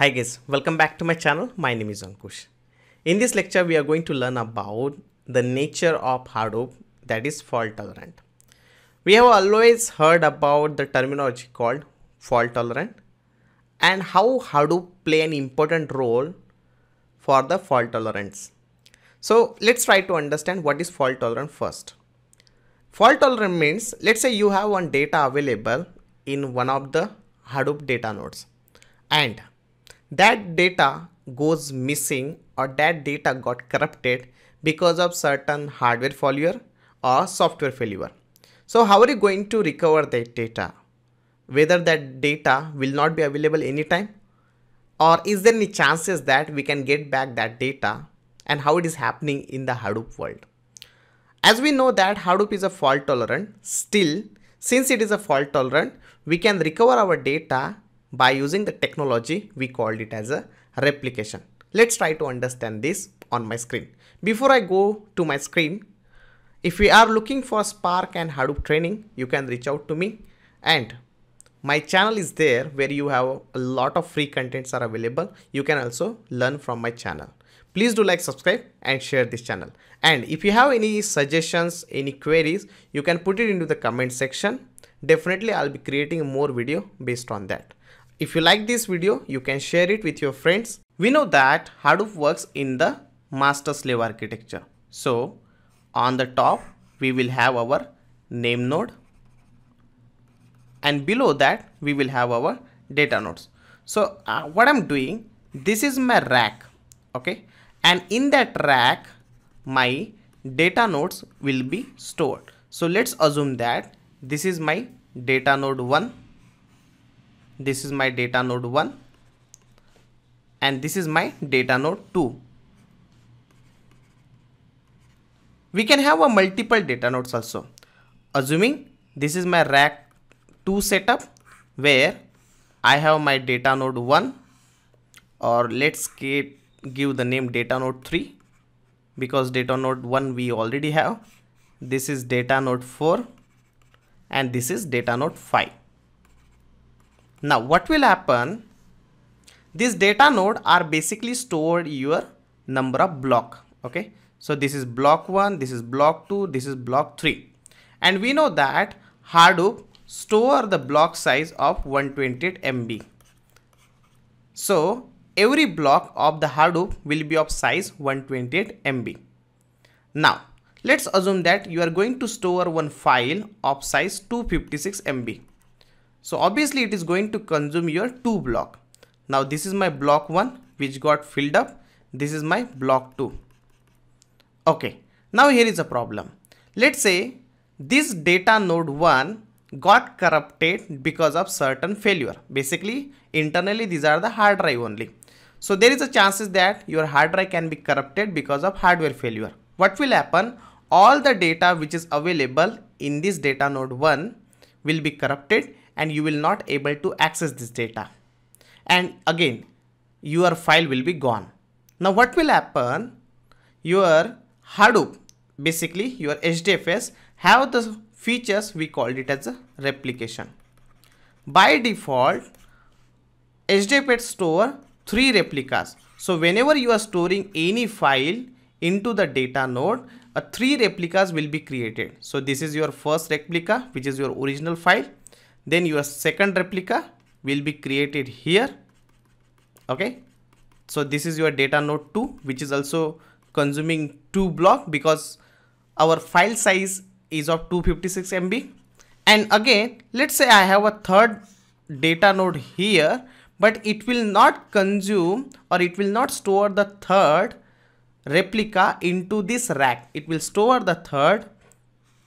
Hi guys, welcome back to my channel. My name is Ankush. In this lecture, we are going to learn about the nature of Hadoop that is fault tolerant. We have always heard about the terminology called fault tolerant and how Hadoop play an important role for the fault tolerance. So let's try to understand what is fault tolerant first. Fault tolerant means let's say you have one data available in one of the Hadoop data nodes and that data goes missing or that data got corrupted because of certain hardware failure or software failure. So how are you going to recover that data? Whether that data will not be available anytime or is there any chances that we can get back that data and how it is happening in the Hadoop world? As we know that Hadoop is a fault tolerant, still since it is a fault tolerant, we can recover our data by using the technology we called it as a replication. Let's try to understand this on my screen. Before I go to my screen, if we are looking for Spark and Hadoop training, you can reach out to me and my channel is there where you have a lot of free contents are available. You can also learn from my channel. Please do like, subscribe and share this channel. And if you have any suggestions, any queries, you can put it into the comment section. Definitely I'll be creating more video based on that. If you like this video, you can share it with your friends. We know that Hadoop works in the master slave architecture. So on the top, we will have our name node and below that we will have our data nodes. So uh, what I'm doing, this is my rack, okay? And in that rack, my data nodes will be stored. So let's assume that this is my data node 1 this is my data node 1 and this is my data node 2 we can have a multiple data nodes also. Assuming this is my rack 2 setup where I have my data node 1 or let's get, give the name data node 3 because data node 1 we already have. This is data node 4 and this is data node 5 now what will happen? This data node are basically stored your number of block. Okay. So this is block 1, this is block 2, this is block 3. And we know that Hadoop store the block size of 128 MB. So every block of the Hadoop will be of size 128 MB. Now let's assume that you are going to store one file of size 256 MB. So obviously it is going to consume your two block. Now this is my block one which got filled up. This is my block two. Okay. Now here is a problem. Let's say this data node one got corrupted because of certain failure. Basically internally these are the hard drive only. So there is a chances that your hard drive can be corrupted because of hardware failure. What will happen? All the data which is available in this data node 1 will be corrupted and you will not able to access this data. And again, your file will be gone. Now what will happen? Your Hadoop, basically your HDFS have the features we called it as a replication. By default, HDFS store three replicas. So whenever you are storing any file into the data node, a three replicas will be created. So this is your first replica, which is your original file then your second replica will be created here. Okay? So this is your data node 2 which is also consuming 2 block because our file size is of 256 MB and again let's say I have a third data node here but it will not consume or it will not store the third replica into this rack. It will store the third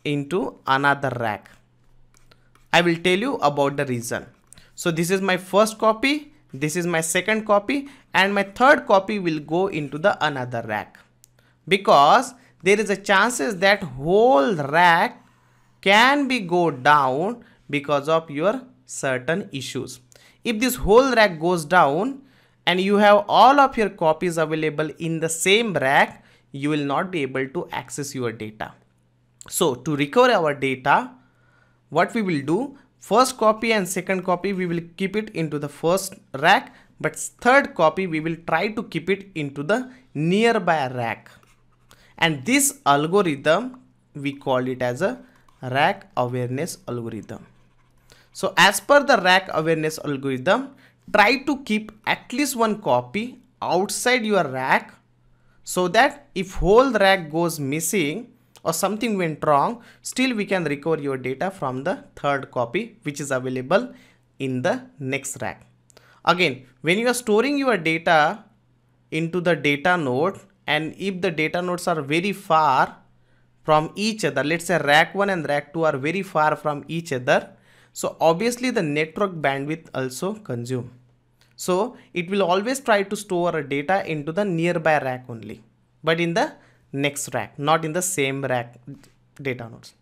into another rack I will tell you about the reason. So this is my first copy, this is my second copy and my third copy will go into the another rack. Because there is a chances that whole rack can be go down because of your certain issues. If this whole rack goes down and you have all of your copies available in the same rack, you will not be able to access your data. So to recover our data, what we will do first copy and second copy we will keep it into the first rack but third copy we will try to keep it into the nearby rack. And this algorithm we call it as a rack awareness algorithm. So as per the rack awareness algorithm try to keep at least one copy outside your rack so that if whole rack goes missing or something went wrong still we can recover your data from the third copy which is available in the next rack. Again when you are storing your data into the data node and if the data nodes are very far from each other let's say rack 1 and rack 2 are very far from each other so obviously the network bandwidth also consume. So it will always try to store data into the nearby rack only. But in the next rack not in the same rack data nodes.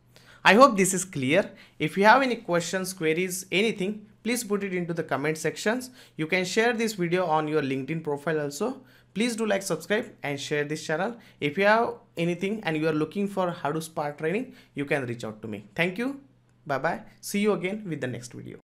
I hope this is clear. If you have any questions queries anything please put it into the comment sections. You can share this video on your linkedin profile also. Please do like subscribe and share this channel. If you have anything and you are looking for Hadoop Spark training you can reach out to me. Thank you. Bye bye see you again with the next video